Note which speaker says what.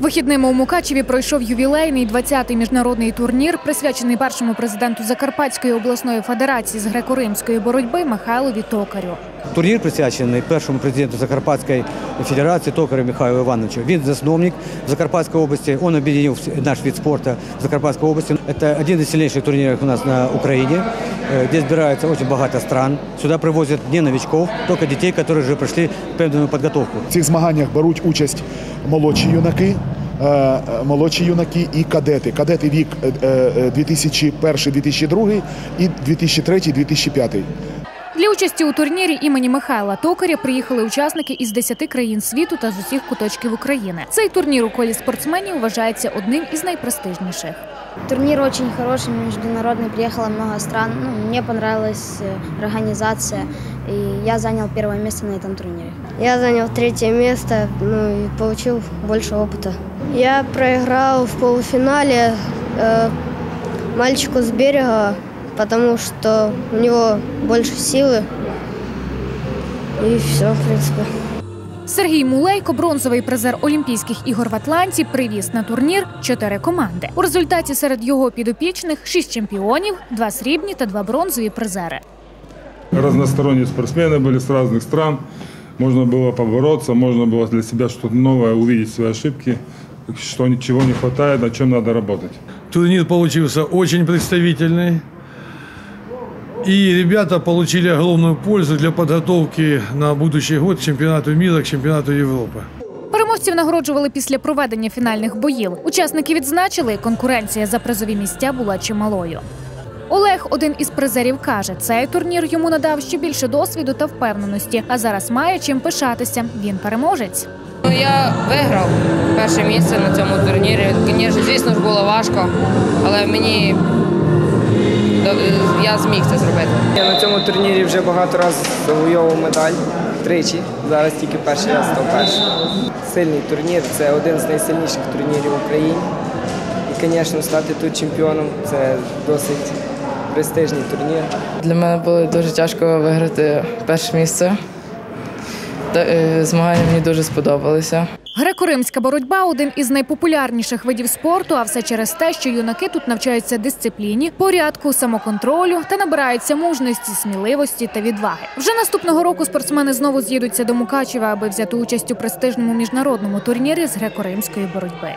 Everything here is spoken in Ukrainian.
Speaker 1: Вихідними у Мукачеві пройшов ювілейний 20-й міжнародний турнір, присвячений першому президенту Закарпатської обласної федерації з греко-римської боротьби Михайлові Токарю.
Speaker 2: Турнір присвячений першому президенту Закарпатської Федерації Токарю Михайлу Івановичу. Він засновник Закарпатської області. Он объединил вс- наш вид спорта Закарпатской области. Это один из сильнейших турниров у нас на Украине, э, где собирается очень багато стран. Сюда привозят не новичков, только детей, которые уже прошли певную подготовку.
Speaker 3: В цих змаганнях беруть участь молодші юнаки, е, е, молодші юнаки і кадети. Кадети вік е, е, 2001-2002 і 2003-2005.
Speaker 1: Для участі у турнірі імені Михайла Токаря приїхали учасники із 10 країн світу та з усіх куточків України. Цей турнір у колі спортсменів вважається одним із найпрестижніших.
Speaker 4: Турнир очень хороший, международный, приехало много стран. Ну, мне понравилась э, организация, и я занял первое место на этом турнире.
Speaker 5: Я занял третье место ну, и получил больше опыта. Я проиграл в полуфинале э, мальчику с берега, потому что у него больше силы. И все, в принципе.
Speaker 1: Сергій Мулейко, бронзовий призер Олімпійських ігор в Атланті, привіз на турнір чотири команди. У результаті серед його підопічних шість чемпіонів, два срібні та два бронзові призери.
Speaker 6: Разносторонние спортсмены были с разных стран. Можно было побороться, можно было для себя что-то новое, увидеть свои ошибки, что чего не хватает, на чем надо работать.
Speaker 7: Турнир получился очень представительный. И ребята получили огромную пользу для подготовки на будущий год к чемпионату мира, к чемпионату Европы.
Speaker 1: Переможців нагороджували після проведення фінальних боїв. Учасники відзначили, конкуренція за призові місця була чималою. Олег, один із призерів, каже, цей турнір йому надав ще більше досвіду та впевненості, а зараз має чим пишатися. Він переможець.
Speaker 8: Ну, я виграв перше місце на цьому турнірі. Звісно, звісно ж було важко, але мені я зміг це зробити.
Speaker 9: Я на цьому турнірі вже багато разів завойовував медаль тричі. Зараз тільки перший раз став першим. Сильний турнір це один з найсильніших турнірів в Україні. І, звісно, стати тут чемпіоном це досить престижний турнір.
Speaker 8: Для мене було дуже тяжко виграти перше місце. Е, Змагання мені дуже сподобалися.
Speaker 1: Греко-римська боротьба один із найпопулярніших видів спорту, а все через те, що юнаки тут навчаються дисципліні, порядку, самоконтролю та набираються мужності, сміливості та відваги. Вже наступного року спортсмени знову з'їдуться до Мукачева, аби взяти участь у престижному міжнародному турнірі з греко-римської боротьби.